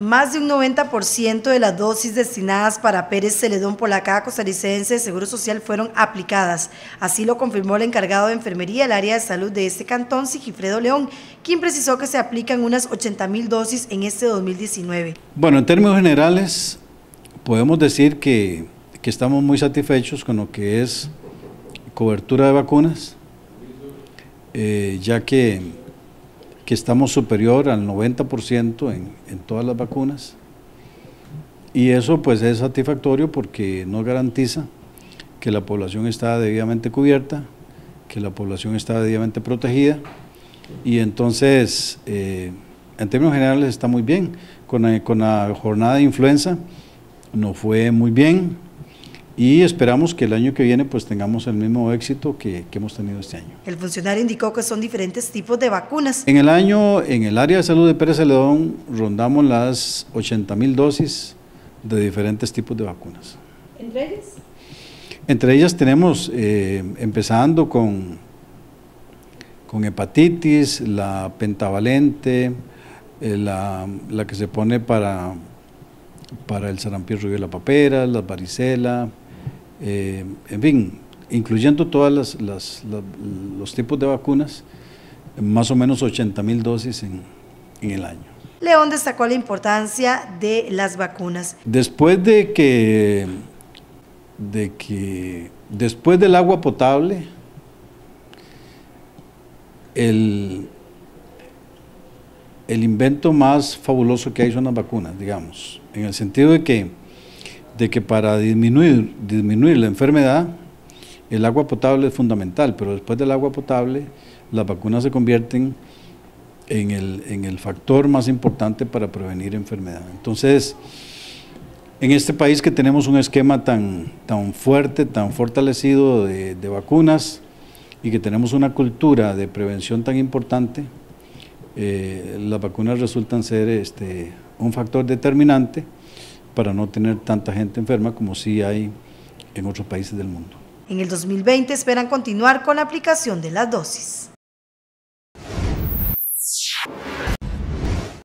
Más de un 90% de las dosis destinadas para Pérez Celedón por la Costarricense de Seguro Social fueron aplicadas. Así lo confirmó el encargado de enfermería del área de salud de este cantón, Sigifredo León, quien precisó que se aplican unas 80 mil dosis en este 2019. Bueno, en términos generales, podemos decir que, que estamos muy satisfechos con lo que es cobertura de vacunas, eh, ya que que estamos superior al 90% en, en todas las vacunas. Y eso pues es satisfactorio porque nos garantiza que la población está debidamente cubierta, que la población está debidamente protegida y entonces eh, en términos generales está muy bien. Con con la jornada de influenza nos fue muy bien, y esperamos que el año que viene pues tengamos el mismo éxito que, que, hemos tenido este año. El funcionario indicó que son diferentes tipos de vacunas. En el año, en el área de salud de Pérez Celedón, rondamos las 80 mil dosis de diferentes tipos de vacunas. ¿Entre ellas? Entre ellas tenemos, eh, empezando con, con hepatitis, la pentavalente, eh, la, la, que se pone para, para el sarampión rubio de la papera, la varicela, eh, en fin, incluyendo todos los tipos de vacunas, más o menos 80 mil dosis en, en el año. León destacó la importancia de las vacunas. Después de que, de que después del agua potable, el, el invento más fabuloso que hay son las vacunas, digamos, en el sentido de que de que para disminuir, disminuir la enfermedad, el agua potable es fundamental, pero después del agua potable, las vacunas se convierten en el, en el factor más importante para prevenir enfermedad. Entonces, en este país que tenemos un esquema tan, tan fuerte, tan fortalecido de, vacunas y que tenemos una cultura de prevención tan importante, eh, las vacunas resultan ser este, un factor determinante para no tener tanta gente enferma como sí hay en otros países del mundo. En el 2020 esperan continuar con la aplicación de las dosis.